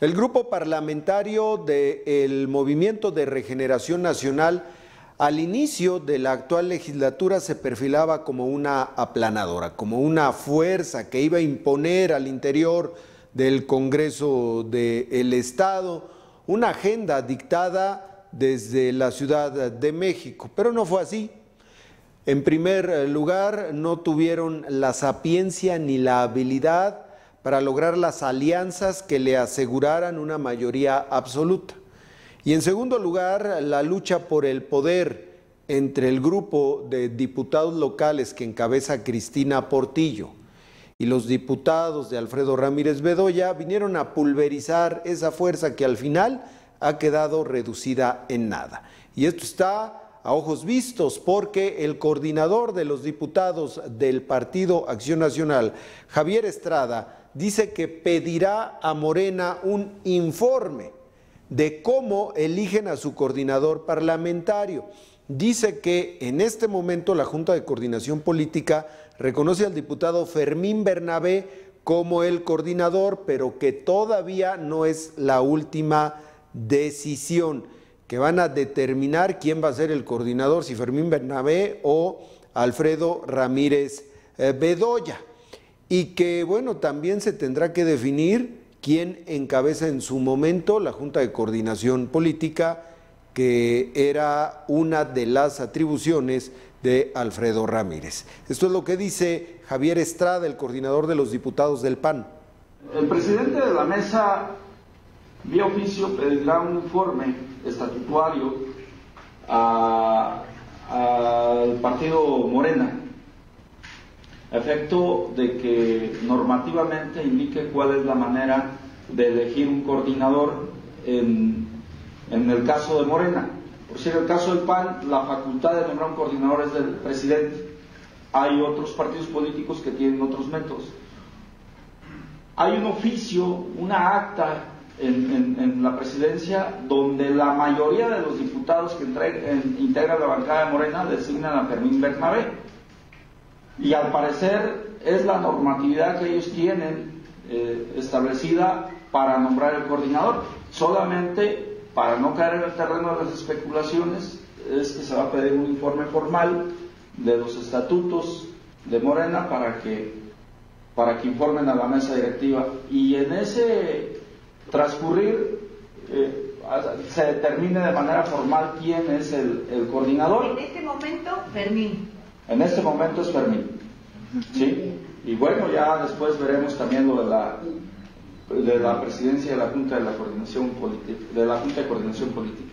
El grupo parlamentario del Movimiento de Regeneración Nacional al inicio de la actual legislatura se perfilaba como una aplanadora, como una fuerza que iba a imponer al interior del Congreso del Estado una agenda dictada desde la Ciudad de México, pero no fue así. En primer lugar, no tuvieron la sapiencia ni la habilidad para lograr las alianzas que le aseguraran una mayoría absoluta. Y en segundo lugar, la lucha por el poder entre el grupo de diputados locales que encabeza Cristina Portillo y los diputados de Alfredo Ramírez Bedoya vinieron a pulverizar esa fuerza que al final ha quedado reducida en nada. Y esto está a ojos vistos porque el coordinador de los diputados del Partido Acción Nacional, Javier Estrada, dice que pedirá a Morena un informe de cómo eligen a su coordinador parlamentario. Dice que en este momento la Junta de Coordinación Política reconoce al diputado Fermín Bernabé como el coordinador, pero que todavía no es la última decisión, que van a determinar quién va a ser el coordinador, si Fermín Bernabé o Alfredo Ramírez eh, Bedoya y que, bueno, también se tendrá que definir quién encabeza en su momento la Junta de Coordinación Política, que era una de las atribuciones de Alfredo Ramírez. Esto es lo que dice Javier Estrada, el coordinador de los diputados del PAN. El presidente de la mesa, vía oficio, pedirá un informe estatutario al partido Morena efecto de que normativamente indique cuál es la manera de elegir un coordinador en, el caso de Morena. Por si en el caso del PAN, la facultad de nombrar un coordinador es del presidente. Hay otros partidos políticos que tienen otros métodos. Hay un oficio, una acta en, la presidencia donde la mayoría de los diputados que integran la bancada de Morena designan a Fermín Bernabé y al parecer es la normatividad que ellos tienen eh, establecida para nombrar el coordinador. Solamente para no caer en el terreno de las especulaciones es que se va a pedir un informe formal de los estatutos de Morena para que, para que informen a la mesa directiva. Y en ese transcurrir eh, se determine de manera formal quién es el, el coordinador. En este momento, Fermín. En este momento es Fermín. ¿Sí? Y bueno, ya después veremos también lo de la de la presidencia de la Junta de la Coordinación Política, de la Junta de Coordinación Política.